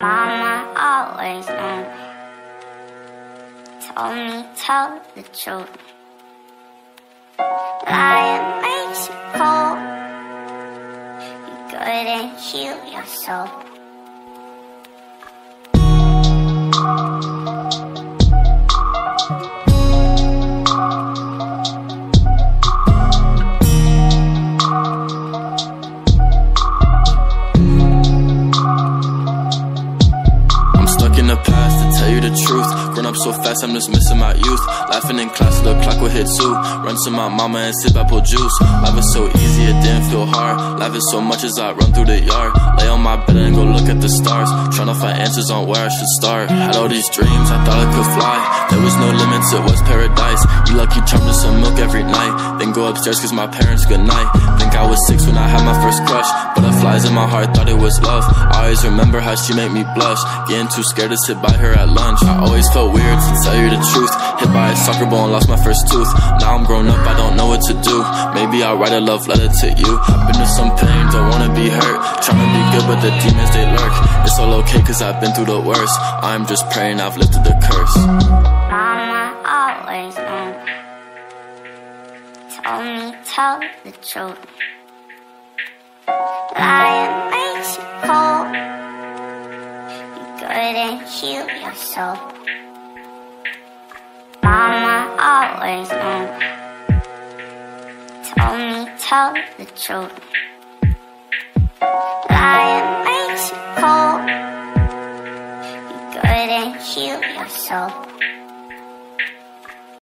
Mama always knew. Told me tell the truth. Lying makes you cold. You couldn't heal your in the past to tell you the truth. Grown up so fast, I'm just missing my youth. Laughing in class, the clock will hit two. Run to my mama and sip apple juice. Life is so easy, it didn't feel hard. Laughing so much as I run through the yard. Lay on my bed and go look at the stars. Trying to find answers on where I should start. Had all these dreams, I thought I could fly. There was no limits, it was paradise. You lucky charm to some milk every night. Then go upstairs cause my parents good night. Think I was in my heart, thought it was love. I always remember how she made me blush. Getting too scared to sit by her at lunch. I always felt weird to tell you the truth. Hit by a soccer ball and lost my first tooth. Now I'm grown up, I don't know what to do. Maybe I'll write a love letter to you. I've been through some pain, don't wanna be hurt. Trying to be good, but the demons they lurk. It's all okay, cause I've been through the worst. I'm just praying I've lifted the curse. Mama always knew. Told me tell the truth. Lying You couldn't heal your soul. Mama always knew. Told me tell the truth. Lying makes you cold. You couldn't heal your soul.